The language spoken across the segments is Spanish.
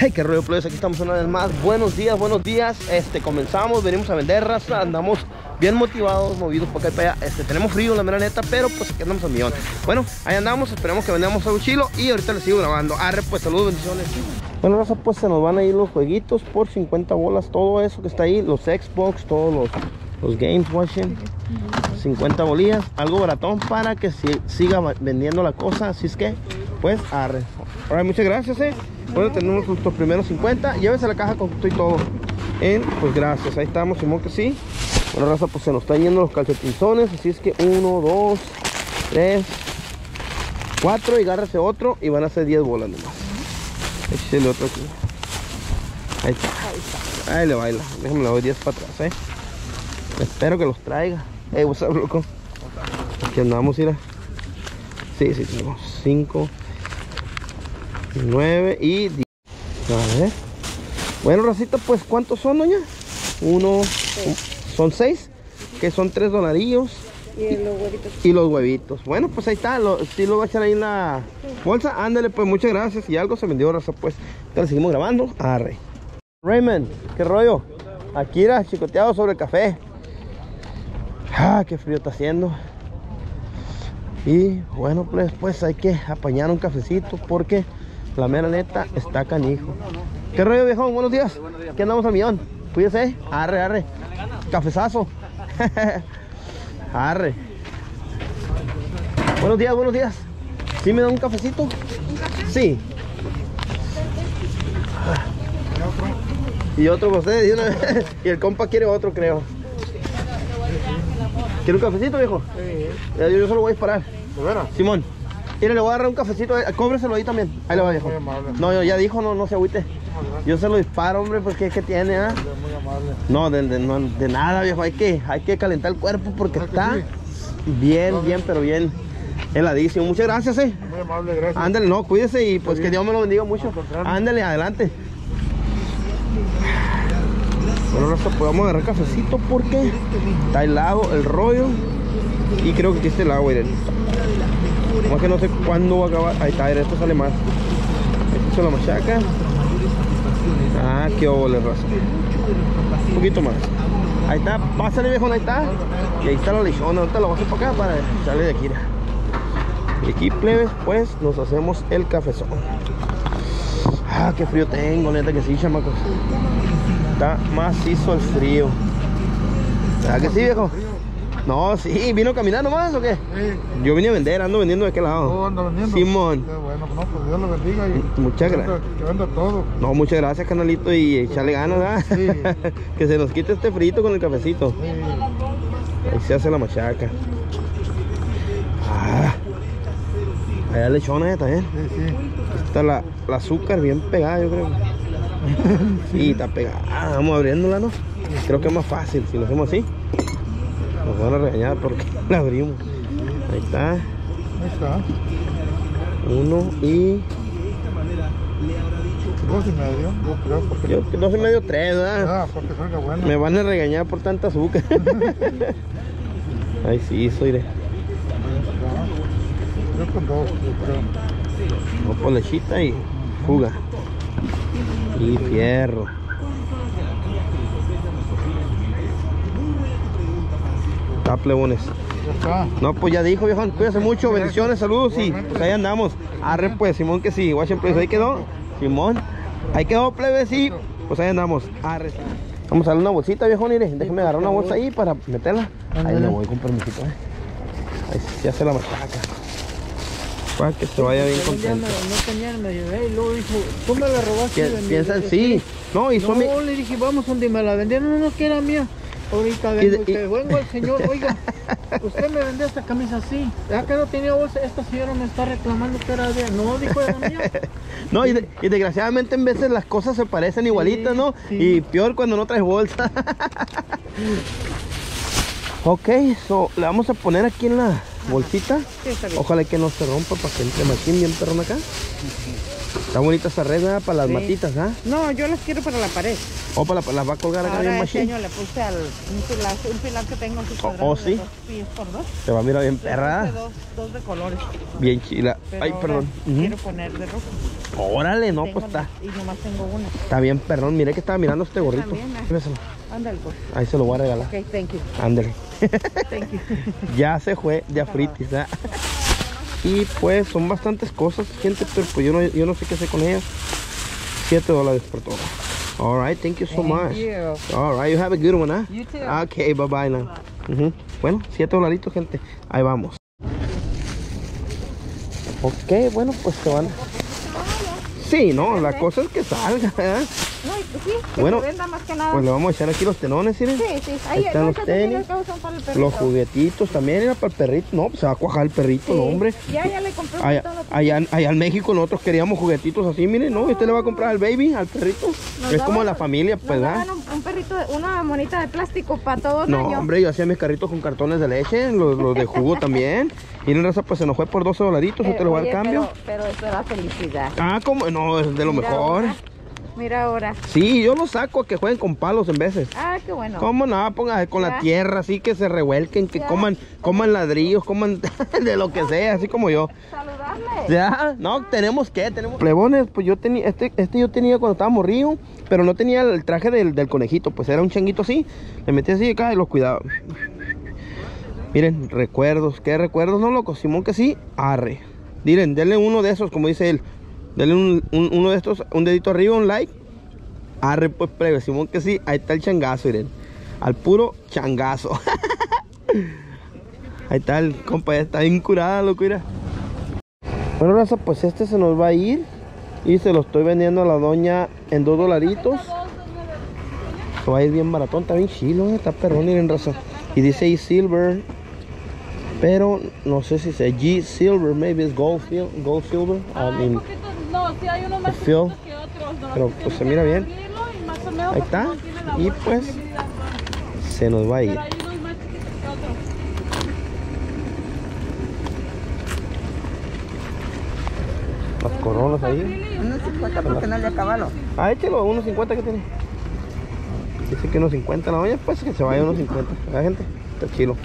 Hey, qué rollo, plebes, aquí estamos una vez más. Buenos días, buenos días. Este, comenzamos, venimos a vender raza, andamos bien motivados, movidos por acá y para allá. Este, tenemos frío, la mera neta, pero pues aquí andamos al millón. Bueno, ahí andamos, esperemos que vendamos a un chilo y ahorita les sigo grabando. Arre, pues saludos, bendiciones. Bueno, raza, pues se nos van a ir los jueguitos por 50 bolas, todo eso que está ahí, los Xbox, todos los, los games watching. 50 bolillas, algo baratón para que si, siga vendiendo la cosa, así es que, pues, arre. Ahora, muchas gracias, eh. Bueno, tenemos nuestros primeros 50. Llévese la caja con todo y todo. En, pues gracias, ahí estamos, Simón que sí. Bueno, raza, pues se nos están yendo los calcetinzones. Así es que uno, dos, tres, cuatro y agárrese otro y van a ser 10 bolas nomás. Échale otro aquí. Ahí está. Ahí le baila. Déjame le doy 10 para atrás, eh. Espero que los traiga. Hey, what's up, loco? Aquí andamos, mira. Sí, sí, tenemos 5, 9 y 10. A ver. Bueno, racita, pues, ¿cuántos son, doña? Uno, son 6, que son 3 dolarillos. Y los huevitos. Y los huevitos. Bueno, pues ahí está. Lo, sí lo voy a echar ahí en la bolsa. Ándale, pues, muchas gracias. Y algo se vendió, raza, pues. Entonces seguimos grabando. Arre. Raymond, ¿qué rollo? Aquí era chicoteado sobre el café. Ah, qué frío está haciendo. Y bueno, pues, pues hay que apañar un cafecito porque la mera neta está canijo. ¿Qué rollo, viejón? Buenos días. ¿Qué andamos al millón? Cuídese. Arre, arre. Cafezazo. arre. Buenos días, buenos días. ¿Sí me da un cafecito? Sí. Y otro para usted, y, una vez. y el compa quiere otro, creo. ¿Quiere un cafecito, viejo? Sí. Yo, yo solo voy a disparar. ¿De veras? Simón. Mire, le voy a agarrar un cafecito. eh, Cóbreselo ahí también. Ahí le va, viejo. Muy amable. No, yo ya dijo, no, no se agüite. Yo se lo disparo, hombre, porque es que tiene, ¿ah? Muy amable. No, de, de- no, de nada, viejo. Hay que, hay que calentar el cuerpo porque ¿Verdad que está bien, bien, pero bien heladísimo. Muchas gracias, eh. Muy amable, gracias. Ándale, no, cuídese y pues que. Dios me lo bendiga mucho. Ándale, adelante. Bueno, pues vamos a agarrar cafecito porque está helado el rollo. Y creo que aquí está el agua, miren. Más que no sé cuándo va a acabar. Ahí está, esto sale más. Esto es la machaca. Ah, qué óvole, raza. Un poquito más. Ahí está, pásale viejo, ahí está. Y ahí está la lechona, ahorita la voy a para acá para echarle de aquí. Y aquí, plebes, pues nos hacemos el cafezón. Ah, qué frío tengo, neta que sí, chamacos. Está macizo el frío. ¿Verdad que sí, viejo? No, sí, ¿vino a caminar nomás o qué? Sí. Yo vine a vender, ando vendiendo de aquel Oh, lado. anda vendiendo. Simón. Qué bueno, no, pues Dios lo bendiga y Muchas gracias. Que venda todo. No, muchas gracias, canalito, y echarle ganas, ¿verdad? Sí. que se nos quite este frito con el cafecito. Sí. Ahí se hace la machaca. Ah. Allá lechona eh, también. Sí, sí. Está la, la azúcar bien pegada, yo creo. Sí, está pegada. Vamos abriéndola, ¿no? Creo que es más fácil si lo hacemos así. Nos van a regañar porque la abrimos. Ahí está. Ahí está. Uno y. Dos y medio, yo creo, porque... Yo, dos y medio, tres, ¿verdad? Ah, porque salga bueno. Me van a regañar por tanta azúcar. Ay, sí, soy de. Yo con dos, yo creo. No, lechita y fuga. Y fierro. Está plebones. Ya está. No, pues ya dijo, viejo. Cuídese mucho. Bendiciones, saludos y pues ahí andamos. Arre, pues, Simón, que sí. Watchen, pues ahí quedó. Simón. Ahí quedó, plebe, sí. Pues ahí andamos. Arre. Vamos a darle una bolsita, viejo, mire. Déjeme agarrar una bolsa ahí para meterla. Ahí le voy con permisito, eh. Ahí se hace la machaca. Para que se vaya bien contento. no tenía, me llevé y luego dijo, tú me la robaste Piensan, sí. No, y No, le dije, vamos donde me la vendieron, no, no, que era mía. Ahorita vengo de- y, y- te vengo el señor, oiga, usted me vendió esta camisa así, ya que no tenía bolsa, esta señora me está reclamando que era de, no, dijo, era mía. No, y, de- y desgraciadamente en veces las cosas se parecen igualitas, ¿no? sí. Y peor cuando no traes bolsa. ok, so, le vamos a poner aquí en la bolsita. Ojalá que no se rompa para que entre machín bien perrón acá. Está bonita esa red, ¿verdad? Para las Sí. matitas, ¿ah? No, yo las quiero para la pared. O para la- las va a colgar acá bien Ahora este machín. año le puse al un pilar, un pilar que tengo aquí Oh, oh, ¿sí? dos pies por dos. Se va a mirar bien Le perra. Dos, dos de colores. Bien chila. Pero Ay, ahora perdón. Quiero poner de rojo. Órale, no, Tengo pues está. Y nomás tengo una. Está bien, perdón. Miré que estaba mirando este gorrito. ah. Ándale pues. Ahí se lo voy a regalar. Ok, thank you. Ándale. Thank you. ya se fue de afritis, ¿ah? Y pues son bastantes cosas, gente, pero pues yo no, yo no sé qué hacer con ellas. 7 dólares por todo. Alright, thank you so much. Alright, you have a good one, ¿ah? You too. Ok, bye bye now. Bueno, 7 dolaritos, gente. Ahí vamos. Ok, bueno, pues se van. Sí, no, la cosa es que salga, ¿eh? No, sí, que Bueno, se venda más que nada. Pues le vamos a echar aquí los tenones, miren. sí, sí. ahí están los no, tenis, los que usan para el perrito. Los juguetitos también era para el perrito. No, pues se va a cuajar el perrito, Sí. no, hombre. Ya, ya le compré Allá, allá, allá en México nosotros queríamos juguetitos así, miren, ¿no? Usted le va a comprar al baby, al perrito. Nos es como daban- la familia, nos pues, un, un perrito, de- una monita de plástico para todo un No, hombre, yo hacía mis carritos con cartones de leche, los, los de jugo también. Y en raza, pues se nos fue por 12 dolaritos, usted lo va al cambio. Pero, pero eso era felicidad. Ah, como, no, es de lo Mira mejor. Mira ahora. Sí, yo los saco a que jueguen con palos en veces. Ah, qué bueno. ¿Cómo no? Ponga con la tierra, así que se revuelquen, que Ya. coman, coman ladrillos, coman de lo que sea, así como yo. Saludarle. Ya, no, tenemos que, tenemos. Plebones, pues yo tenía, este, este yo tenía cuando estaba morrido, pero no tenía el traje del, del conejito, pues era un changuito así. Le metí así acá y los cuidaba. Miren, recuerdos, ¿qué recuerdos, no, loco? Simón que sí, arre. Miren, denle uno de esos, como dice él. Denle un, un- uno de estos, un dedito arriba, un like. Arre, pues, plebe, Simón que sí, ahí está el changazo, miren. Al puro changazo. ahí está el compa, ya está bien curada, loco, mira. Bueno, raza, pues este se nos va a ir. Y se lo estoy vendiendo a la doña en dos dolaritos. Se va a ir bien baratón, está bien chilo, eh, está perrón, miren, raza. Y dice ahí silver. Pero no sé si sea G silver, maybe es gold, gold silver. I mean, sí hay unos más que otros, ¿no? Pero, pues, se mira bien. Ahí está. no Y, pues, se nos va a ir. Pero hay unos más chiquitos que otros. Las coronas ahí. Unos 50 porque no le acabaron. Ah, échelo, unos 50 que tiene. Dice que unos 50 la doña, pues que se vaya unos 50. La gente, está chilo.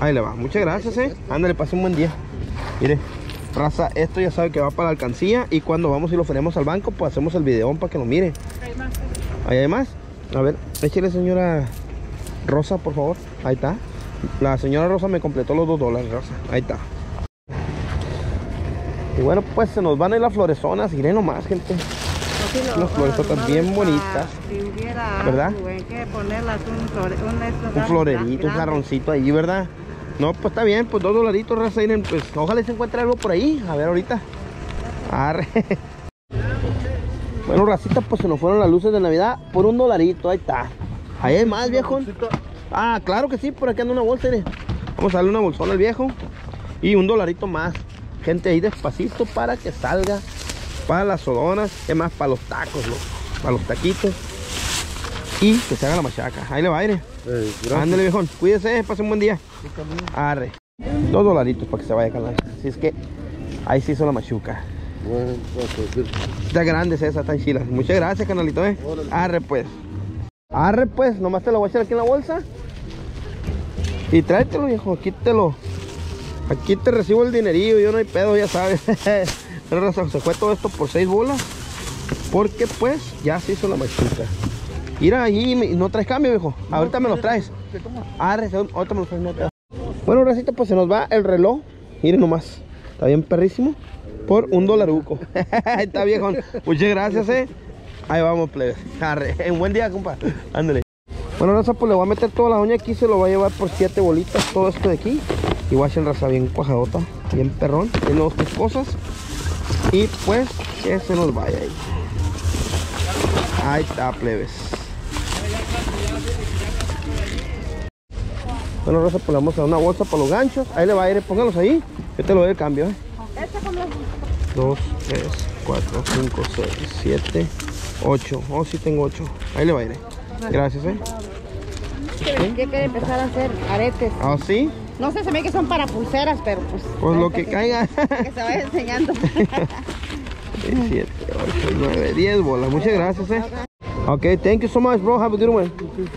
Ahí le va, muchas gracias, eh. Ándale, pase un buen día. Mire, raza, esto ya sabe que va para la alcancía. Y cuando vamos y lo ponemos al banco, pues hacemos el videón para que lo mire. Hay más. Ahí hay más. A ver, échele, señora Rosa, por favor. Ahí está. La señora Rosa me completó los dos dólares, Rosa. Ahí está. Y bueno, pues se nos van a ir las florezonas. Iré nomás, gente. Unas floresotas bien bonitas. ¿Verdad? en que ponerlas un, flore, un, Un florerito, un jarroncito ahí, ¿verdad? No, pues está bien, pues dos dolaritos, raza. Pues ojalá se encuentre algo por ahí. A ver, ahorita. Arre. Bueno, racita, pues se nos fueron las luces de Navidad por un dolarito. Ahí está. Ahí hay más, viejo. Ah, claro que sí, por aquí anda una bolsa. Vamos a darle una bolsona al viejo. Y un dolarito más. Gente, ahí despacito para que salga. Para las sodonas. Es más, para los tacos. Para los taquitos. Y que se haga la machaca. Ahí le va, aire. Eh, Ándale, viejón. Cuídese, pase un buen día. Arre. Dos dolaritos para que se vaya a calar. Así es que ahí se hizo la machuca. Bueno, pues, Está grande es esa, tan chila. Muchas gracias, canalito, eh. Arre, pues. Arre, pues. Nomás te lo voy a echar aquí en la bolsa. Y tráetelo, viejo. Aquí te lo. Aquí te recibo el dinerillo. Yo no hay pedo, ya sabes. Pero, se fue todo esto por seis bolas. Porque, pues, ya se hizo la machuca. Mira, ahí me- no traes cambio, viejo. Ahorita me lo traes. Arre, ahorita me lo traes. no. Bueno, racita, pues se nos va el reloj. Miren nomás. Está bien perrísimo. Por un dolaruco. Está viejo. Muchas gracias, eh. Ahí vamos, plebe. Arre. Un buen día, compa. Ándale. Bueno, raza, pues le voy a meter toda la doña aquí. Se lo va a llevar por siete bolitas. Todo esto de aquí. Y hacer raza bien cuajadota. Bien perrón. Tiene dos tres cosas. Y pues, que se nos vaya ahí. Ahí está, plebes. Bueno, Rosa, pues le vamos a dar una bolsa para los ganchos. Ahí le va a ir, póngalos ahí. Yo te lo doy el cambio, ¿eh? 2, 3, 4, 5, 6, 7, 8. Oh, sí tengo 8. Ahí le va a ir. Gracias, ¿eh? Yo quiero empezar a hacer aretes. ¿Ah, sí? No sé, se me que son para pulseras, pero pues. Pues lo que caiga. Que se vaya enseñando. 6, 7, 8, 9, 10 bolas. Muchas gracias, eh. Ok, thank you so much, bro. Have a good one.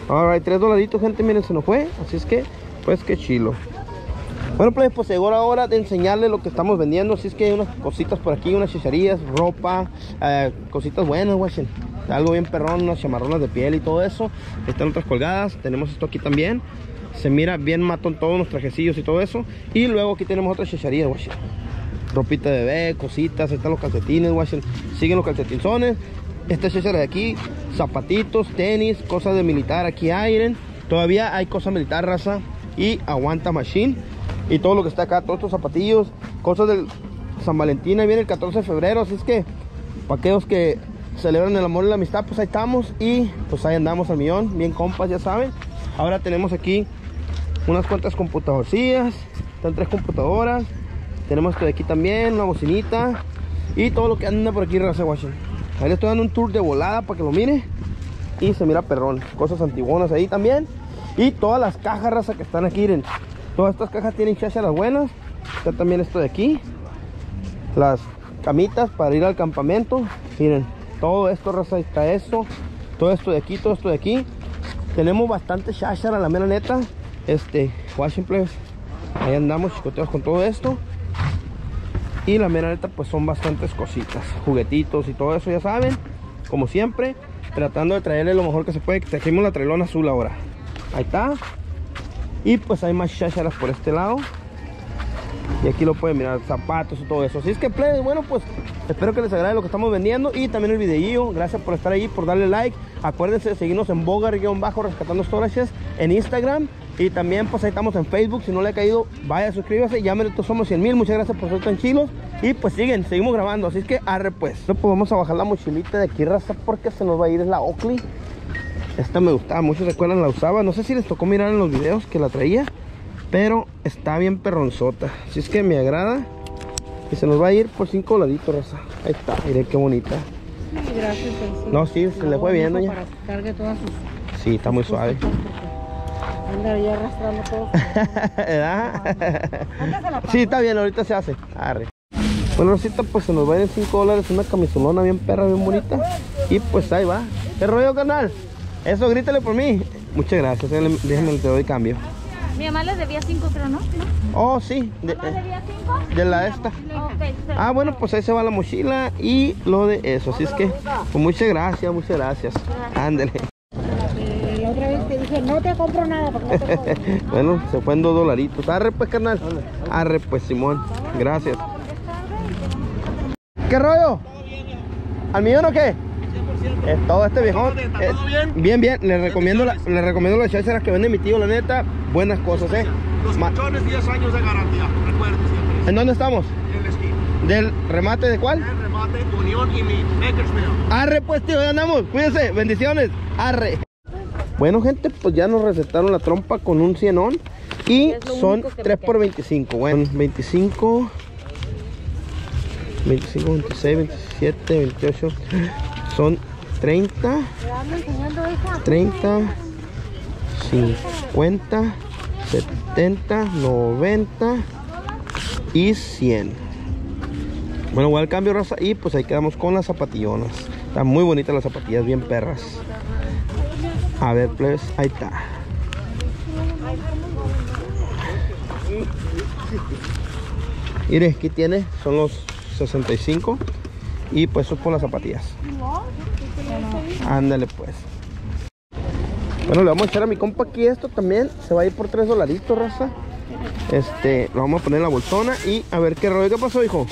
Alright, 3 dolaritos, gente. Miren, se nos fue. Así es que, pues, qué chilo. Bueno, pues, pues llegó la hora de enseñarles lo que estamos vendiendo. Así es que hay unas cositas por aquí, unas chicharías, ropa, eh, cositas buenas, güey. Algo bien perrón, unas chamarronas de piel y todo eso. Están otras colgadas. Tenemos esto aquí también. Se mira bien matón todos los trajecillos y todo eso. Y luego aquí tenemos otras chicharías, güey. Ropita de bebé, cositas. Están los calcetines, güey. Siguen los calcetinzones. Esta chichara de aquí, zapatitos, tenis, cosas de militar. Aquí hay, Todavía hay cosas militar, raza. Y aguanta machine y todo lo que está acá, todos estos zapatillos, cosas del San Valentín, ahí viene el 14 de febrero, así es que para aquellos que celebran el amor y la amistad, pues ahí estamos y pues ahí andamos al millón, bien compas, ya saben. Ahora tenemos aquí unas cuantas computadorcillas, están tres computadoras, tenemos de aquí también, una bocinita y todo lo que anda por aquí, raza Washington. Ahí le estoy dando un tour de volada para que lo mire y se mira perrón, cosas antiguonas ahí también y todas las cajas, raza, que están aquí, miren. Todas estas cajas tienen chácharas buenas. Está también esto de aquí. Las camitas para ir al campamento. Miren, todo esto, raza, está esto. Todo esto de aquí, todo esto de aquí. Tenemos bastante cháchara, la mera neta. Este, Washington Ahí andamos chicoteos con todo esto. Y la mera neta, pues son bastantes cositas. Juguetitos y todo eso, ya saben. Como siempre, tratando de traerle lo mejor que se puede. Trajimos la trailona azul ahora. Ahí está. Y pues hay más chácharas por este lado. Y aquí lo pueden mirar, zapatos y todo eso. Así es que, plebes, bueno, pues espero que les agrade lo que estamos vendiendo y también el videillo. Gracias por estar ahí, por darle like. Acuérdense de seguirnos en Bogar-Bajo Rescatando Storages en Instagram. Y también, pues ahí estamos en Facebook. Si no le ha caído, vaya, suscríbase. Ya todos somos 100 mil. Muchas gracias por ser tan chilos. Y pues siguen, seguimos grabando. Así es que, arre pues. Pues vamos a bajar la mochilita de aquí, raza, porque se nos va a ir. La Oakley. Esta me gustaba mucho, recuerdan, la usaba. No sé si les tocó mirar en los videos que la traía. Pero está bien perronzota. Así es que me agrada. Y se nos va a ir por 5 dolaritos, Rosa. Ahí está, miren qué bonita. Gracias, No, sí, se le fue bien, doña. Para que cargue todas sus... Sí, está muy suave. Anda ya arrastrando todo. ¿Verdad? Sí, está bien, ahorita se hace. Arre. Bueno, Rosita, pues se nos va a ir en 5 dólares una camisolona bien perra, bien bonita. Y pues ahí va. ¿Qué rollo, canal? Eso, grítale por mí. Muchas gracias, déjenme, te doy cambio. Mi mamá le debía 5 creo, ¿no? Oh, sí. De, ¿Mamá debía 5? De la esta. ah, bueno, pues ahí se va la mochila y lo de eso. Así es que, pues muchas gracias, muchas gracias. Ándale. Eh, la otra vez te dije, no te compro nada porque no te Bueno, se fue en dos dolaritos. Arre pues, carnal. Arre pues, Simón. Gracias. ¿Qué rollo? ¿Al millón o qué? Es todo este viejón. ¿Todo bien? Bien, bien. Le recomiendo, la, le recomiendo las chácharas que vende mi tío, la neta. Buenas cosas, eh. Los machones 10 años de garantía, recuerden siempre. ¿En dónde estamos? En la esquina. ¿Del remate de cuál? El remate, Unión y mi Bakersfield. Arre pues, tío, ya andamos. Cuídense. Bendiciones. Arre. Bueno, gente, pues ya nos recetaron la trompa con un cienón. Y son 3 por 25. Bueno, 25... 25, 26, 27, 28 son 30 30 50 70 90 y 100 bueno igual cambio raza y pues ahí quedamos con las zapatillonas. Están muy bonitas las zapatillas bien perras. A ver pues ahí está. Mire aquí tiene son los 65 y pues eso es por las zapatillas ándale pues bueno le vamos a echar a mi compa aquí esto también se va a ir por 3 dolaritos raza este lo vamos a poner en la bolsona y a ver qué rollo pasó hijo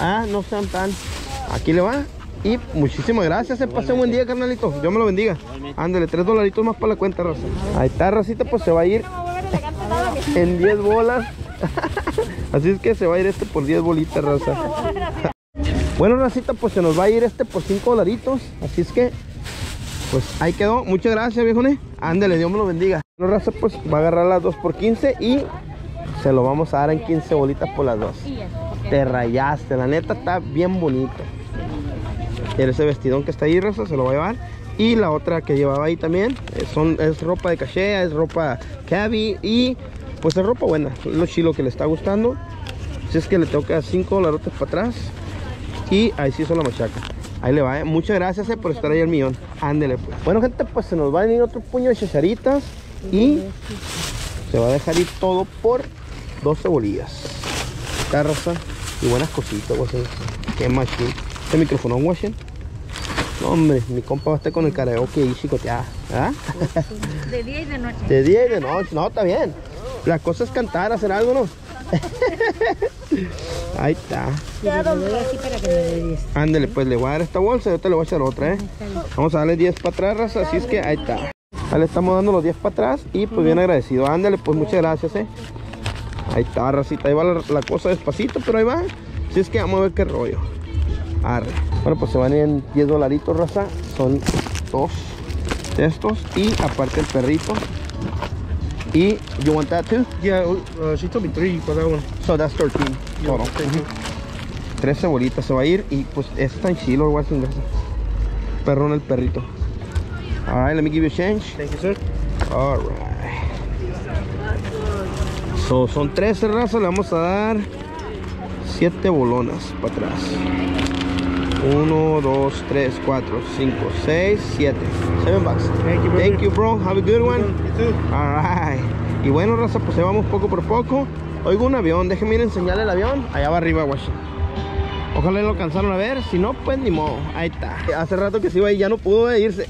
ah no sean tan aquí le va y muchísimas gracias, se pase un buen día, carnalito. Dios me lo bendiga. Ándale, 3 dolaritos más para la cuenta, raza. Ahí está, racita, pues se va a ir en 10 bolas. Así es que se va a ir este por 10 bolitas, raza. Bueno, racita, pues se nos va a ir este por 5 dolaritos. Así es que, pues ahí quedó. Muchas gracias, viejone. Ándale, Dios me lo bendiga. Bueno, raza, pues va a agarrar las 2 por 15 y se lo vamos a dar en 15 bolitas por las dos. Te rayaste, la neta está bien bonito. Ese vestidón que está ahí, raza, se lo va a llevar. Y la otra que llevaba ahí también, eh, son, es ropa de caché, es ropa cabi y pues es ropa buena. Lo chilo que le está gustando. Si es que le tengo que dar 5 dólares para atrás. Y ahí sí hizo la machaca. Ahí le va, ¿eh? Muchas gracias eh, por estar ahí al millón. Ándele pues. Bueno, gente, pues se nos va a venir otro puño de chacharitas. Y se va a dejar ir todo por dos cebolillas. Carroza y buenas cositas, güey. Qué machín. Este micrófono, Washington. No, hombre, mi compa va a estar con el karaoke y chicoteada. ¿Ah? De día y de noche. De día y de noche. No, está bien. La cosa es cantar, hacer algo, ¿no? Ahí está. Ándele, pues le voy a dar esta bolsa y ahorita le voy a echar otra, ¿eh? Vamos a darle 10 para atrás, raza, así es que ahí está. Ahí le estamos dando los 10 para atrás y pues bien agradecido. Ándale, pues muchas gracias, ¿eh? Ahí está, racita. Ahí va la, la cosa despacito, pero ahí va. Así es que vamos a ver qué rollo. Arre. Bueno, pues se van en 10 dolaritos, raza. Son dos de estos y aparte el perrito. Y you want that too? Yeah, uh, she told me three for that one. So that's 13 total. Ujú. 13 bolitas se va a ir y pues es tan chilo igual sin grasa. Perrón el perrito. Alright, let me give you a change. Thank you, sir. Alright. So, son 13 razas, le vamos a dar 7 bolonas para atrás. 1, 2, 3, 4, 5, 6, 7. 7 bucks. Thank you, brother. Thank you, bro. Have a good one. You too. Alright. Y bueno, raza, pues ahí vamos poco por poco. Oigo un avión, déjenme ir a enseñarle el avión. Allá va arriba, Washington. Ojalá lo alcanzaron a ver. Si no, pues ni modo. Ahí está. Hace rato que se iba y ya no pudo irse.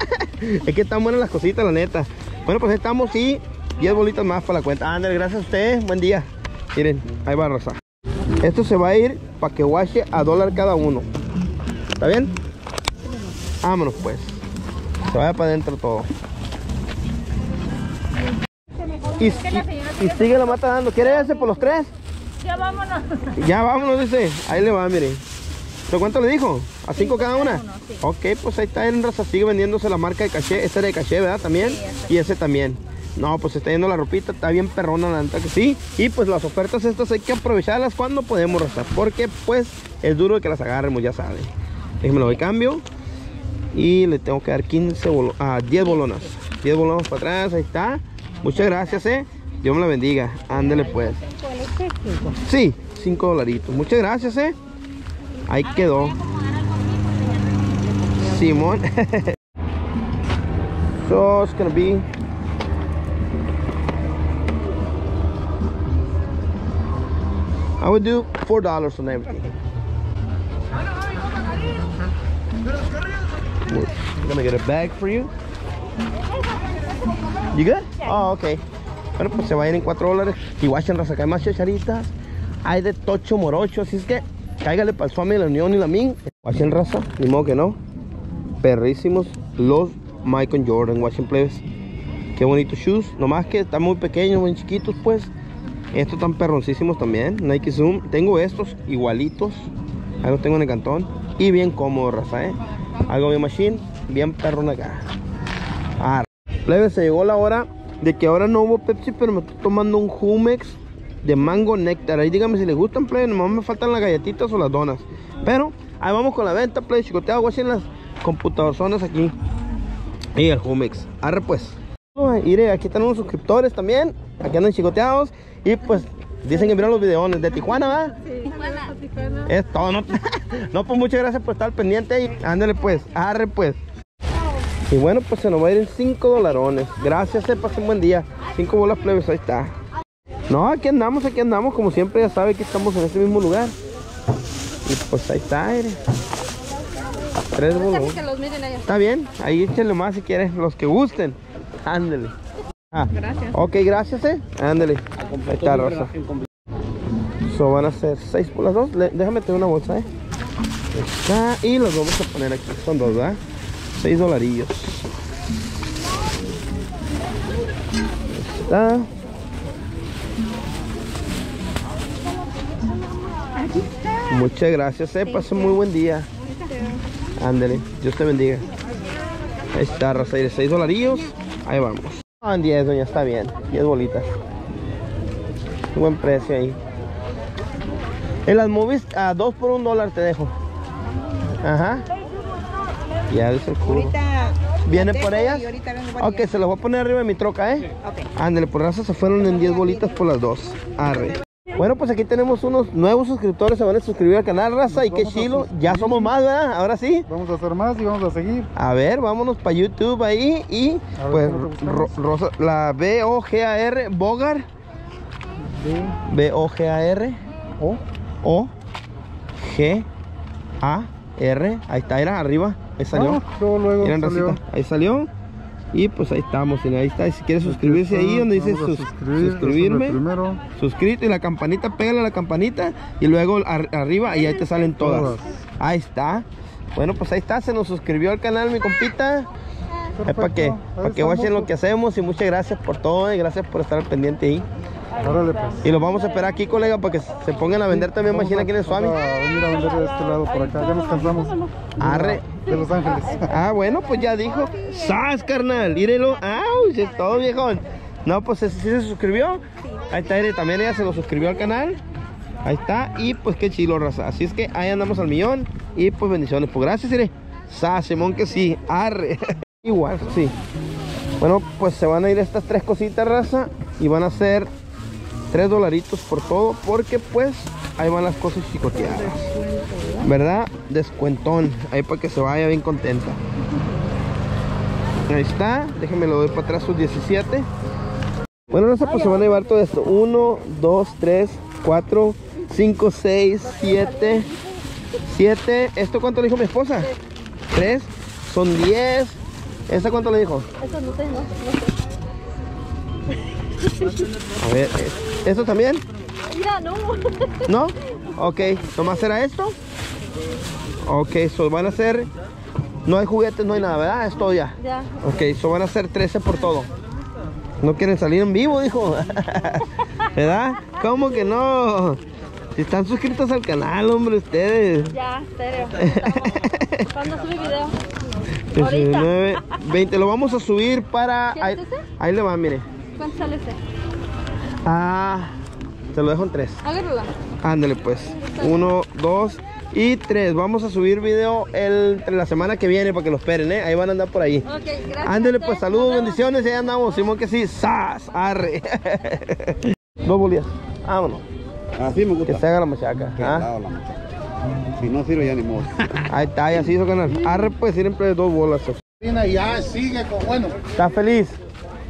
es que están buenas las cositas, la neta. Bueno, pues ahí estamos y 10 bolitas más para la cuenta. Ándale, gracias a usted. Buen día. Miren, ahí va, raza. Esto se va a ir para que guache a dólar cada uno. ¿Está bien? Vámonos, pues. Se vaya para adentro todo. Y, y- y sigue la mata dando. ¿Quiere ese por los tres? Ya vámonos. Ya vámonos, dice. Ahí le va, mire. ¿Pero cuánto le dijo? ¿A cinco cada una? uno, sí. Ok, pues ahí está en raza. Sigue vendiéndose la marca de caché. Este era de caché, ¿verdad? También. y ese también. No, pues está yendo la ropita. Está bien perrona, la neta que sí. Y pues las ofertas estas hay que aprovecharlas cuando podemos, raza. Porque pues es duro que las agarremos, ya saben. Déjenme lo doy cambio. Y le tengo que dar 15 bolo- ah, 10 bolonas. 10 bolonas para atrás, ahí está. Muchas gracias, eh. Dios me la bendiga. Ándele pues. Sí, 5 dolaritos. Muchas gracias, eh. Ahí quedó. Simón. so it's gonna be I would do four dollars on everything. We're gonna get a bag for you. You good? Oh, okay. Bueno, pues se va a ir en 4 dólares. Y guachen, raza, que hay más chacharitas. Hay de tocho morocho, así es que cáigale para el Suami, la Unión y la Min. Guachen, raza, ni modo que no. Perrísimos los Michael Jordan, guachen, plebes. Qué bonitos shoes. Nomás que están muy pequeños, muy chiquitos, pues. Estos están perroncísimos también. Nike Zoom. Tengo estos igualitos. Ahí los tengo en el cantón. Y bien cómodos, raza, eh. Algo bien machine. Bien perrón acá. Ah, plebe, se llegó la hora de que ahora no hubo Pepsi, pero me estoy tomando un Jumex de mango néctar. Ahí díganme si les gustan, plebe. Nomás me faltan las galletitas o las donas. Pero ahí vamos con la venta, plebe. Chicoteado, voy hacer las computadoras aquí. Y el Jumex. Arre pues. Aquí están unos suscriptores también. Aquí andan chicoteados. Y pues dicen que vieron los videones de Tijuana, ¿va? Es todo, ¿no? no, pues muchas gracias por estar pendiente y ándale pues, arre pues. Y bueno, pues se nos va a ir en 5 dolarones. Gracias, se pasen un buen día. 5 bolas plebes, ahí está. No, aquí andamos, aquí andamos, como siempre ya sabe que estamos en este mismo lugar. Y pues ahí está, mire. Tres miren allá. Está bien, ahí échenle más si quieren, los que gusten. Ándale. Ah, Gracias. Ok, gracias, eh. Ándale. Está, Rosa. So van a ser 6 por las dos. Le- déjame tener una bolsa, eh. Está. Y los vamos a poner aquí. Son dos, ¿verdad? 6 dolarillos. Está. Muchas gracias, eh. Pasen muy buen día. Ándale. Dios te bendiga. Ahí está, raza. de 6 dolarillos. Ahí vamos. Ah, en 10, doña, está bien. 10 bolitas. Buen precio ahí. En las movies a 2 por 1 dólar te dejo. Ajá. Ya dice el culo. ¿Viene por ellas? Ok, se las voy a poner arriba de mi troca, ¿eh? Ándale, por raza se fueron en 10 bolitas por las dos. Arre. Bueno, pues aquí tenemos unos nuevos suscriptores, se van a suscribir al canal, raza, y qué chilo, ya somos más, ¿verdad? Ahora sí. Vamos a hacer más y vamos a seguir. A ver, vámonos para YouTube ahí y A pues ¿cómo te Ro-? Rosa- la B-O-G-A-R, Bogar, B, B-O-G-A-R, O, O, G, A, R, ahí está, era arriba, ahí salió. Ah, luego, salió. racita, ahí salió. Y pues ahí estamos, y ahí está. Y si quieres suscribirse ahí donde dice sus- suscribir, suscribirme, primero. suscrito y la campanita, pégale a la campanita y luego ar- arriba y ahí te salen todas. Todas. Ahí está. Bueno, pues ahí está, se nos suscribió al canal mi compita. Es para que, para que watchen lo que hacemos y muchas gracias por todo y gracias por estar al pendiente ahí. Órale, pues. Y los vamos a esperar aquí, colega, para que se pongan a vender también Vamos machina a- aquí en el Swami. vamos a venir a vender de este lado por acá. Ya nos cansamos. Arre. De Los Ángeles. Ah, bueno, pues ya dijo. ¡Sas, carnal! Mírelo. ¡Auch! Es todo, viejón. No, pues sí se suscribió. Ahí está, Ere, también ella se lo suscribió al canal. Ahí está. Y pues qué chilo, raza. Así es que ahí andamos al millón. Y pues bendiciones. Pues gracias, Ere. ¡Sas, Simón, que sí! ¡Arre! Igual, sí. Bueno, pues se van a ir estas tres cositas, raza. Y van a ser tres dolaritos por todo. Porque pues ahí van las cosas chicoteadas. ¿Verdad? Descuentón. Ahí para que se vaya bien contenta. Ahí está. Déjenme lo doy para atrás sus 17. Bueno, raza, pues se van a llevar todo esto. 1, 2, 3, 4, 5, 6, 7. 7. ¿Esto cuánto le dijo mi esposa? 3. Son 10. ¿Esta cuánto le dijo? Eso no sé, no, no. A ver, eh, ¿esto también? Mira, no. ¿No? Ok, ¿nomás será esto? Ok, so van a ser... No hay juguetes, no hay nada, ¿verdad? Es todo ya. Ya. Ok, so van a ser 13 por todo. No quieren salir en vivo, dijo. ¿Verdad? ¿Cómo que no? Si están suscritos al canal, hombre, ustedes. Ya, estéreo. Estamos- ¿Cuándo sube video? 19, 20, lo vamos a subir para... Ahí, ahí le va, mire. ¿Cuánto sale ese? Ah, te lo dejo en 3. Agárrala. Ándale pues. Uno, dos y tres. Vamos a subir video el, entre la semana que viene para que lo esperen, ¿eh? Ahí van a andar por ahí. Ok, gracias. Ándale pues, usted. saludos, bendiciones y ahí andamos. Simón que sí, ¡sas! Arre. Dos bolías. Vámonos. Así me Que gusta. se haga la machaca. ¿ah? La. Si no sirve ya ni modo. Ahí está, ya se hizo canal. Arre pues, siempre dos bolas. Y ya sigue, con- bueno, ¿Estás feliz?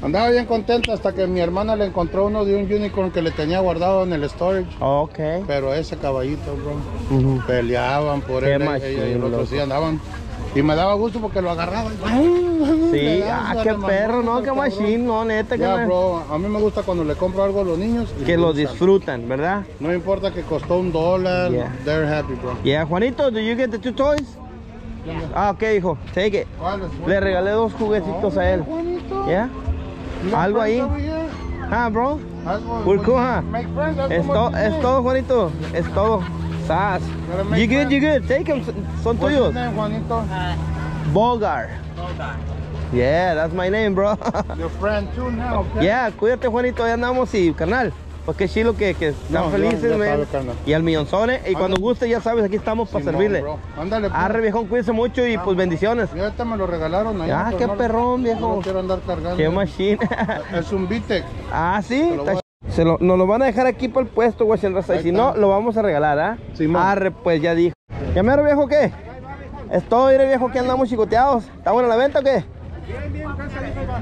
Andaba bien contenta hasta que mi hermana le encontró uno de un unicorn que le tenía guardado en el storage. Ok. Pero ese caballito, bro, peleaban por Qué él, ella machín, y el otro sí andaban. Y me daba gusto porque lo agarraba. y- Sí, ah, qué perro, ¿no? Qué machine, no, neta, Ya, carnal. bro, a mí me gusta cuando le compro algo a los niños. Que lo disfrutan, ¿verdad? No importa que costó un dólar, Yeah. they're happy, bro. Yeah, Juanito, do you get the two toys? Ah, ok, hijo, take it. Le regalé dos juguetitos a él. Juanito. ¿Ya? Algo ahí. Ah, bro. We're cool, huh? Make friends, that's Es, to- you es do. todo, Juanito. Es todo. Sas. You good, you good. Take them. Son What's tuyos. name, Juanito? Yeah, that's my name, bro. Your friend too now, okay? yeah, cuídate, Juanito. Ya andamos y, carnal. Pues qué chilo que, que están No, ya- felices, ya man. Y al millonzones. Y cuando guste, ya sabes, aquí estamos para Simón, servirle. bro. Ándale, pues. Arre, viejón, cuídese mucho y pues bendiciones. Y ahorita me lo regalaron ahí. Ah, qué no- perrón, viejo. No lo quiero andar cargando. Qué machine. Es un Vitec. Ah, sí. Se lo, nos lo van a dejar aquí para el puesto, güey, raza. Y si no, lo vamos a regalar, ¿ah? Simón. Arre, pues ya dijo. ¿Ya mero viejo qué? ¿Es todo, mire viejo, que andamos chicoteados? ¿Está buena la venta o qué?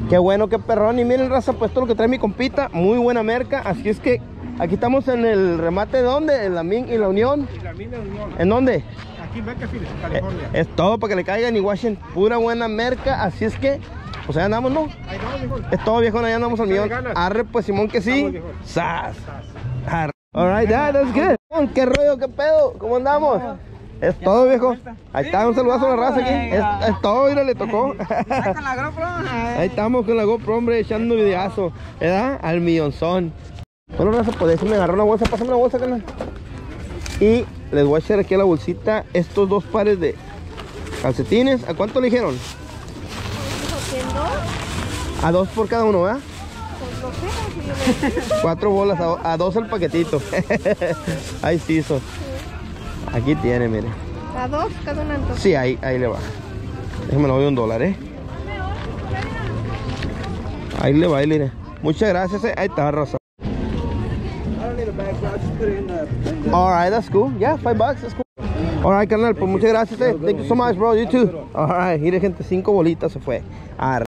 Qué bueno, qué perrón. Y miren, raza, pues todo lo que trae mi compita, muy buena merca. Así es que aquí estamos en el remate de dónde? En la Min y la Unión. ¿En dónde? Aquí en Bakersfield, Eh, es todo para que le caigan y washen pura buena merca. Así es que, pues ahí andamos, ¿no? Es todo viejo, ahí andamos al millón. Arre, pues Simón que sí. Vamos. Sas. Arre. Alright, that, that's good. ¿Qué rollo, qué pedo? ¿Cómo andamos? Es todo, viejo. Ahí está, un saludazo a la raza aquí. Es, es todo, mira, le tocó. Ahí estamos con la GoPro, hombre, echando videazo. ¿Verdad? Al millonzón. Bueno, raza, pues déjenme agarrar una bolsa. Pásame una bolsa, carnal. Y les voy a echar aquí a la bolsita estos dos pares de calcetines. ¿A cuánto le dijeron? A dos por cada uno, ¿verdad? Cuatro bolas, a, a dos el paquetito. Ahí sí hizo. Aquí tiene, mire. A dos, cada una entonces. Sí, ahí, ahí le va. Déjame lo doy un dólar, ¿eh? Ahí le va, ahí le Muchas gracias, eh. Ahí está, Rosa. Alright, that's cool. Yeah, five bucks, that's cool. Alright, carnal, pues muchas gracias, eh. Thank you so much, bro. You too. Alright, mire, gente, cinco bolitas se fue. Arre.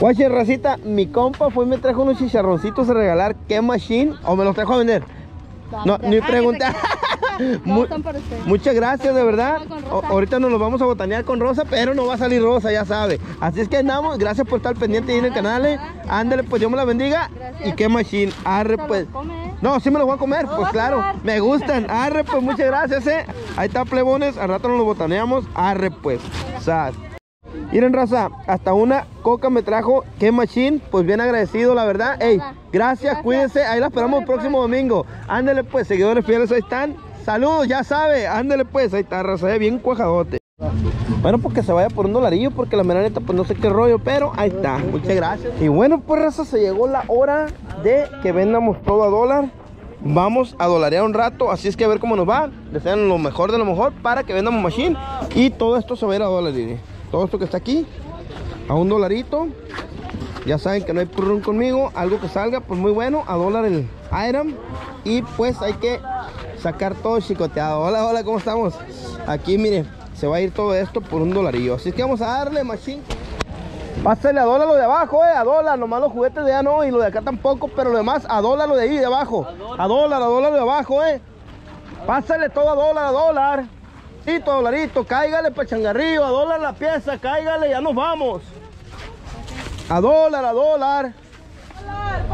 Guache, racita, mi compa fue y me trajo unos chicharroncitos a regalar. ¿Qué machine? ¿O me los trajo a vender? No, ni pregunté. Mu- están para usted. Muchas gracias, de verdad. Ahorita nos los vamos a botanear con Rosa, pero no va a salir Rosa, ya sabe. Así es que andamos. Gracias por estar pendiente ahí en el canal. eh. Ándale, pues Dios me la bendiga. Gracias. Y qué machine. Arre, ¿Se pues. eh? No, sí me los voy a comer, ¿Los pues a claro. comer? Me gustan. Arre, pues muchas gracias, eh. Ahí está, plebones. Al rato nos los botaneamos. Arre, pues. Sas. Miren, raza, hasta una coca me trajo. Qué machine. Pues bien agradecido, la verdad. Ey, gracias, Gracias. cuídense. Ahí la esperamos el próximo domingo. Ándale, pues, seguidores fieles, ahí están. Saludos, ya sabe. Ándale, pues, ahí está, raza, eh, bien cuajadote. Bueno, pues que se vaya por un dolarillo, porque la mera neta, pues no sé qué rollo, pero ahí está. Muchas gracias. Y bueno, pues, raza, se llegó la hora de que vendamos todo a dólar. Vamos a dolarear un rato, así es que a ver cómo nos va. Desean lo mejor de lo mejor para que vendamos machine. Y todo esto se va a ir a dólar, mire. Todo esto que está aquí, a un dolarito. Ya saben que no hay purrún conmigo. Algo que salga, pues muy bueno. A dólar el item. Y pues hay que sacar todo chicoteado. Hola, hola, ¿cómo estamos? Aquí, mire, se va a ir todo esto por un dolarillo. Así que vamos a darle, machine. Pásale a dólar lo de abajo, eh, a dólar, nomás los juguetes de allá no y lo de acá tampoco, pero lo demás a dólar lo de ahí de abajo. A dólar, a dólar lo de abajo, eh. Pásale todo a dólar, a dólar. Y dolarito, cáigale pa' changarrillo, a dólar la pieza, cáigale, ya nos vamos. A dólar, a dólar.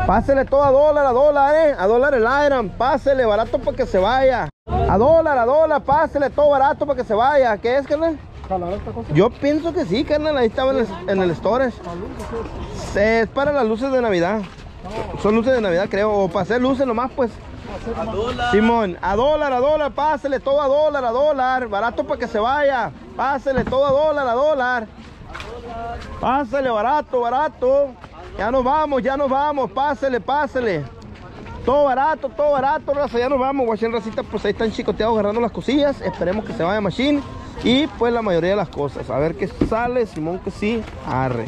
Pásele todo a dólar, a dólar, eh. A dólar el iron, pásele barato para que se vaya. A dólar, a dólar, pásele todo barato para que se vaya. ¿Qué es, carnal? Yo pienso que sí, carnal. Ahí estaba en el, en el storage. Es para las luces de Navidad. Son luces de Navidad, creo. O para hacer luces nomás, pues. Simón, a dólar, a dólar, pásele todo a dólar, a dólar. Barato para que se vaya. Pásele todo a dólar, a dólar. Pásele, barato, barato. Ya nos vamos, ya nos vamos. Pásele, pásele. Todo barato, todo barato, raza. Ya nos vamos, guachín racita. Pues ahí están chicoteados agarrando las cosillas. Esperemos que se vaya Machine. Y pues la mayoría de las cosas. A ver qué sale. Simón que sí. Arre.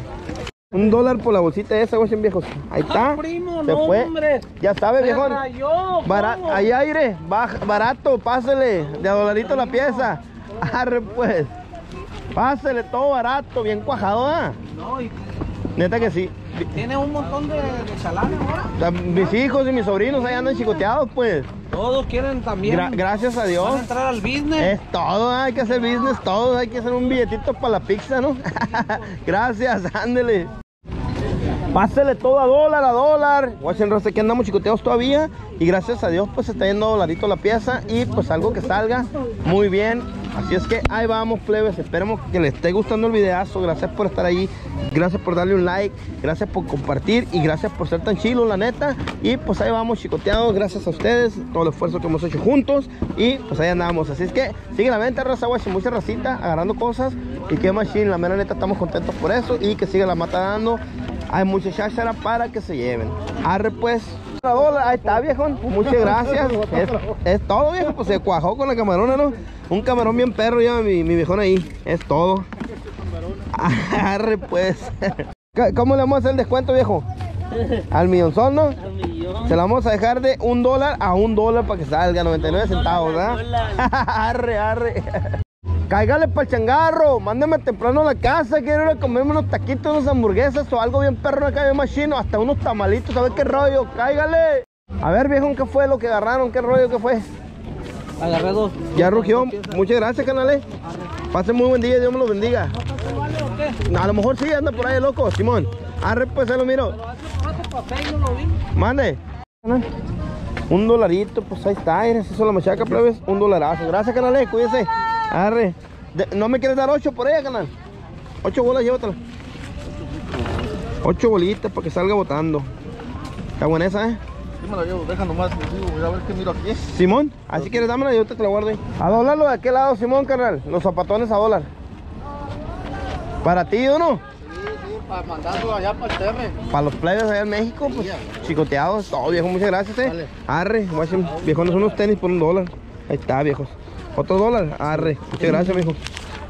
Un dólar por la bolsita esa, guachín viejos. Ahí está. Ah, primo, se no, fue. hombre. Ya sabe, viejón. rayó, Bara- ¿cómo? ahí aire, baja- barato, pásele, de a dolarito la pieza. Arre pues. Pásele todo barato, bien cuajado, ¿ah? No, y Neta que sí. tiene un montón de, de chalanes ahora. O sea, Mis hijos y mis sobrinos ahí andan chicoteados, pues. Todos quieren también. Gra- gracias a Van Dios. a entrar al business. Es todo, hay que hacer business, todo, hay que hacer un billetito para la pizza, ¿no? Gracias, ándele. Pásele todo a dólar, a dólar. Watchen Rosa, que andamos chicoteados todavía. Y gracias a Dios, pues está yendo dolarito la pieza. Y pues algo que salga muy bien. Así es que ahí vamos, plebes. Esperemos que les esté gustando el videazo. Gracias por estar ahí. Gracias por darle un like. Gracias por compartir. Y gracias por ser tan chilos, la neta. Y pues ahí vamos, chicoteados. Gracias a ustedes. Todo el esfuerzo que hemos hecho juntos. Y pues ahí andamos. Así es que sigue la venta, raza, guachi. Mucha racita agarrando cosas. Y que machine, la mera neta, estamos contentos por eso. Y que siga la mata dando. Hay mucha cháchara para que se lleven. Arre pues. Dólar, Ahí está, viejo. Muchas gracias. Es, es todo, viejo. Pues se cuajó con la camarona, ¿no? Un camarón bien perro ya, mi, mi viejón ahí. Es todo. Arre pues. ¿Qué- ¿Cómo le vamos a hacer el descuento, viejo? Al millonzón, ¿no? Se la vamos a dejar de un dólar a un dólar para que salga, 99 centavos, ¿verdad? arre, arre. Cáigale para el changarro, mándeme temprano a la casa, quiero ir a comerme unos taquitos, unas hamburguesas o algo bien perro acá bien machino, hasta unos tamalitos, a ver qué rollo, cáigale. A ver viejo, ¿qué fue lo que agarraron? ¿Qué rollo qué fue? Agarré dos. Ya rugió, muchas gracias canales. Pasen muy buen día, Dios me los bendiga. A lo mejor sí, anda por ahí loco, Simón. Arre pues, se lo miro. Mande. Un dolarito, pues ahí está, se hizo la machaca, plebes. Un dolarazo. Gracias, canales, cuídense. Arre. De- ¿No me quieres dar ocho por ella, canal? Ocho bolas, llévatela. Ocho bolitas para que salga botando. Está buena esa, ¿eh? Sí me la llevo, deja nomás, voy a ver qué miro aquí. Simón, así quieres dámela, yo te, la guardo ahí. A dólar lo de aquel lado, Simón, carnal. Los zapatones a dólar. Para ti, ¿o no? Sí, sí, para mandarlo allá para el terre. Para los plebes allá en México, pues chicoteados, todo viejo, muchas gracias, eh. Arre, guachen, viejones, unos tenis por un dólar. Ahí está, viejos. Otro dólar, arre, muchas gracias, viejo.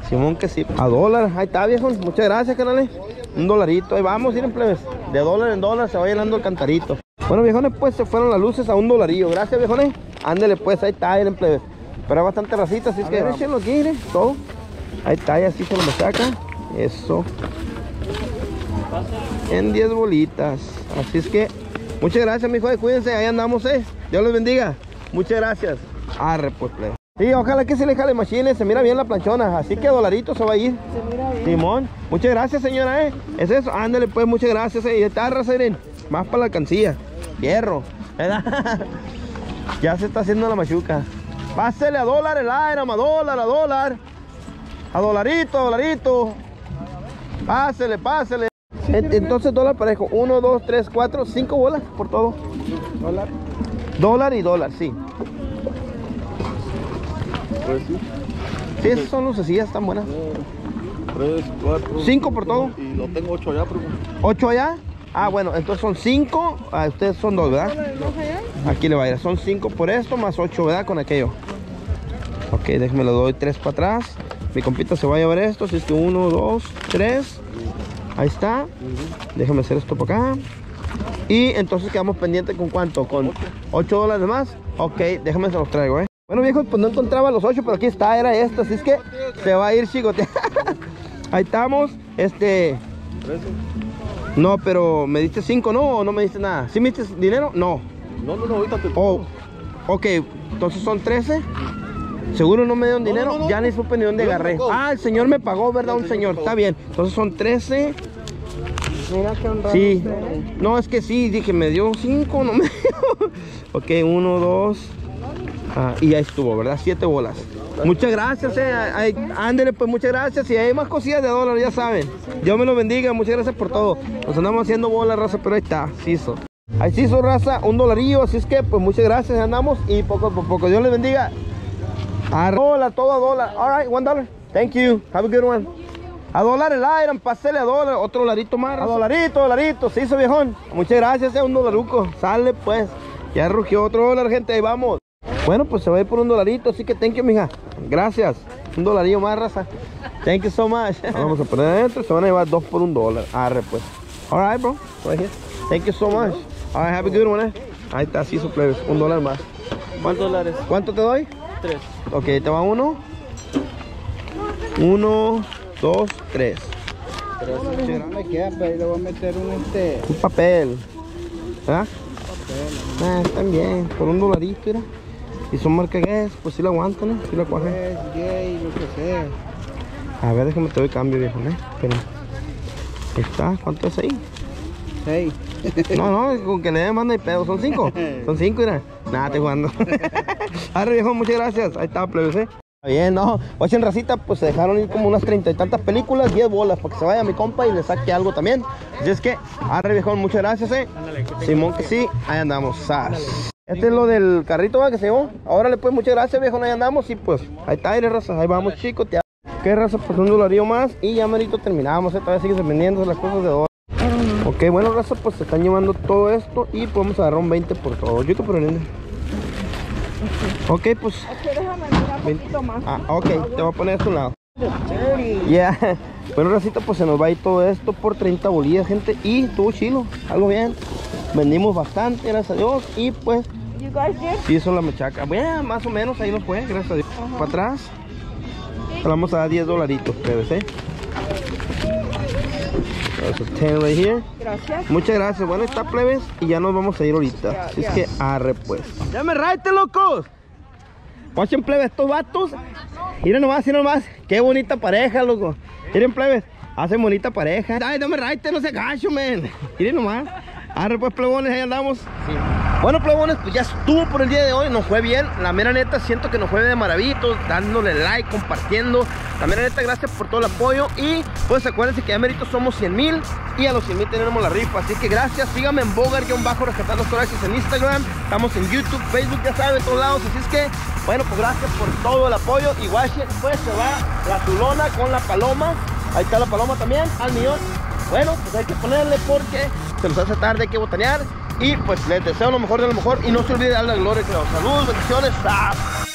Simón que sí. A dólar, ahí está, viejo. Muchas gracias, canales. Un dolarito, ahí vamos, miren, plebes. De dólar en dólar se va llenando el cantarito. Bueno, viejones, pues se fueron las luces a un dolarillo. Gracias, viejones. Ándele, pues, ahí está, miren, plebes. Pero hay bastante racita, así es que échenlo aquí, miren, todo. Ahí está, y así se lo saca. Eso. En 10 bolitas. Así es que, muchas gracias, mijo. Cuídense, ahí andamos, eh. Dios les bendiga. Muchas gracias. Arre, pues, plebe. Sí, ojalá que se le jale machines, se mira bien la planchona, así que dolarito se va a ir. Se mira bien. Simón, muchas gracias señora, eh. Es eso, ándale pues, muchas gracias, eh. Y está más para la alcancía. Hierro, ¿verdad? ya se está haciendo la machuca. Pásele a dólar el aire, a dólar, a dólar. A dolarito, dolarito. Pásele, pásele. En- Entonces dólar parejo, uno, dos, tres, cuatro, cinco bolas por todo. Dólar. Dólar y dólar, sí. Pues sí. Sí, esas son lucecillas, están buenas. Tres, cuatro. Cinco por todo. Y lo tengo ocho allá, primo. ¿Ocho allá? Ah, bueno, entonces son cinco. Ah, ustedes son dos, ¿verdad? Aquí le va a ir. Son cinco por esto, más ocho, ¿verdad? Con aquello. Ok, déjeme lo doy tres para atrás. Mi compita se va a llevar esto. Así es que uno, dos, tres. Ahí está. Déjame hacer esto por acá. Y entonces quedamos pendientes con cuánto? Con 8 dólares más. Ok, déjame se los traigo, eh. Bueno, viejos, pues no encontraba los 8, pero aquí está, era esta. Así es que se va a ir chicote. Ahí estamos. Este. No, pero me diste 5, ¿no? ¿O no me diste nada? ¿Sí me diste dinero? No. No, no, no, ahorita te Oh, ok, entonces son 13. ¿Seguro no me dieron No, dinero? no, no. Ya ni supe ni dónde agarré. Ah, el señor me pagó, ¿verdad? Un señor Está bien. Entonces son 13. Mira qué honrado. Sí. No, es que sí, dije, me dio 5, no me dio. ok, 1, 2. Y ahí estuvo, ¿verdad? 7 bolas. Muchas gracias, eh. Ándele, pues muchas gracias. Y hay más cosillas de dólar, ya saben. Dios me lo bendiga, muchas gracias por todo. Nos andamos haciendo bolas, raza, pero ahí está, sí hizo. Ahí sí hizo, raza, un dolarillo. Así es que, pues muchas gracias, andamos. Y poco a poco, Dios les bendiga. A dólar, todo a dólar. All right, one dollar. Thank you. Have a good one. A dólar el iron, pasele a dólar, otro dolarito más. A dolarito, dolarito, se hizo viejón. Muchas gracias, es un dolaruco. Sale pues. Ya rugió otro dólar, gente, ahí vamos. Bueno, pues se va a ir por un dolarito, así que thank you, mija. Gracias. Un dolarillo más, raza. Thank you so much. Vamos a poner adentro, se van a llevar dos por un dólar. Arre, pues. All right, bro. Right here. Thank you so much. All right, have a good one, eh. Ahí está, sí, su plebes. Un dólar más. ¿Cuántos dólares? ¿Cuánto te doy? Tres. Ok, te va uno. Uno, dos, tres. No me queda, pero le voy a meter un este. Un papel. ¿Verdad? Ah, están bien. Por un dolarito, mira. Y son marca pues sí la aguantan, ¿eh? Sí la cuajan. Es gay, lo que sea. A ver, déjame te doy cambio, viejo, ¿eh? Ahí está, ¿cuánto es ahí? Seis. No, no, con que le den manda y pedo. ¿Son cinco? Son cinco, mira. Nada, estoy jugando. Arre, viejo, muchas gracias. Ahí está, plebes, ¿eh? Bien, no. Oye, en racita, pues se dejaron ir como unas treinta y tantas películas, 10 bolas, para que se vaya mi compa y le saque algo también. Así es que, arre, viejo, muchas gracias, ¿eh? Simón, que sí, ahí andamos. Este es lo del carrito ¿va? que se llevó. Ahora le pues muchas gracias, viejo, ahí andamos y pues, ahí está, aire, raza. Ahí vamos, chicos. Te... ¿Qué raza? Pues un dolarío más y ya merito terminamos, ¿eh? Todavía siguen vendiendo las cosas de dólar. Ok, bueno, raza, pues se están llevando todo esto y podemos agarrar un 20 por todo. Yo que por el Ok, pues. déjame mirar un 20. poquito más. Ah, ok, te voy a poner a un lado. Ya. Bueno, racita, pues se nos va a ir todo esto por 30 bolillas, gente. Y estuvo chilo, algo bien. Vendimos bastante, gracias a Dios. Y pues, You guys did? sí, eso es la mechaca. Bueno, más o menos ahí nos fue, gracias a Dios. Para atrás, le vamos a dar 10 dolaritos, plebes, ¿eh? Eso es 10 right here. Gracias. Muchas gracias. Bueno, está plebes y ya nos vamos a ir ahorita. Así es que arre pues. ¡Ya me raite, locos! Watchen plebes, estos vatos. Miren nomás, miren nomás. Qué bonita pareja, loco. Miren plebes, hacen bonita pareja. Ay, dame raite, no se gacho, men. Miren nomás. Arre pues, plebones, ahí andamos. Bueno, plebones, pues ya estuvo por el día de hoy. Nos fue bien. La mera neta, siento que nos fue de maravillitos. Dándole like, compartiendo. La mera neta, gracias por todo el apoyo. Y pues acuérdense que ya meritos somos 100 mil. Y a los 100 mil tenemos la rifa. Así que gracias. Síganme en Bogar-Bajo Rescatar los Corajes en Instagram. Estamos en YouTube, Facebook, ya saben, en todos lados. Así es que, bueno, pues gracias por todo el apoyo. Y Washington, pues se va la tulona con la paloma. Ahí está la paloma también, al millón. Bueno, pues hay que ponerle porque se nos hace tarde, hay que botanear. Y pues les deseo lo mejor de lo mejor. Y no se olvide darle gloria Dios. Saludos, bendiciones. ¡Ah!